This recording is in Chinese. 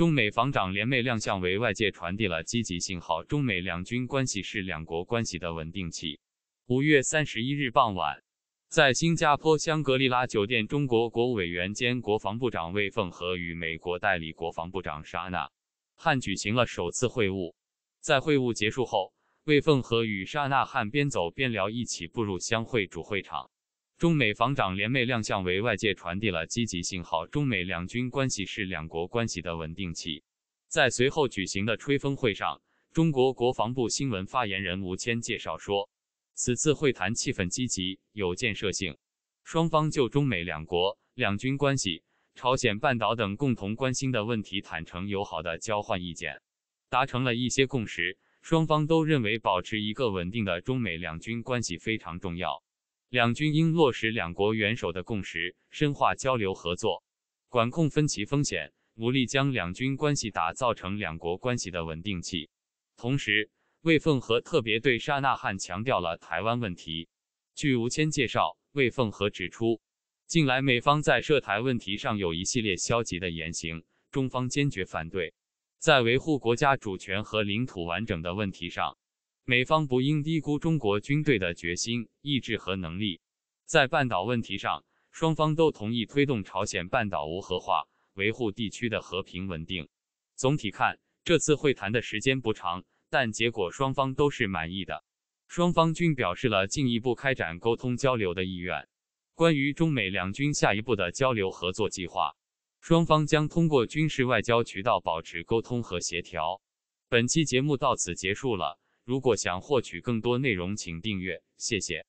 中美防长联袂亮相，为外界传递了积极信号。中美两军关系是两国关系的稳定器。五月三十一日傍晚，在新加坡香格里拉酒店，中国国务委员兼国防部长魏凤和与美国代理国防部长沙纳汉举行了首次会晤。在会晤结束后，魏凤和与沙纳汉边走边聊，一起步入相会主会场。中美防长联袂亮相，为外界传递了积极信号。中美两军关系是两国关系的稳定器。在随后举行的吹风会上，中国国防部新闻发言人吴谦介绍说，此次会谈气氛积极，有建设性，双方就中美两国两军关系、朝鲜半岛等共同关心的问题坦诚友好的交换意见，达成了一些共识。双方都认为，保持一个稳定的中美两军关系非常重要。两军应落实两国元首的共识，深化交流合作，管控分歧风险，努力将两军关系打造成两国关系的稳定器。同时，魏凤和特别对沙纳汉强调了台湾问题。据吴谦介绍，魏凤和指出，近来美方在涉台问题上有一系列消极的言行，中方坚决反对。在维护国家主权和领土完整的问题上。美方不应低估中国军队的决心、意志和能力。在半岛问题上，双方都同意推动朝鲜半岛无核化，维护地区的和平稳定。总体看，这次会谈的时间不长，但结果双方都是满意的。双方均表示了进一步开展沟通交流的意愿。关于中美两军下一步的交流合作计划，双方将通过军事外交渠道保持沟通和协调。本期节目到此结束了。如果想获取更多内容，请订阅，谢谢。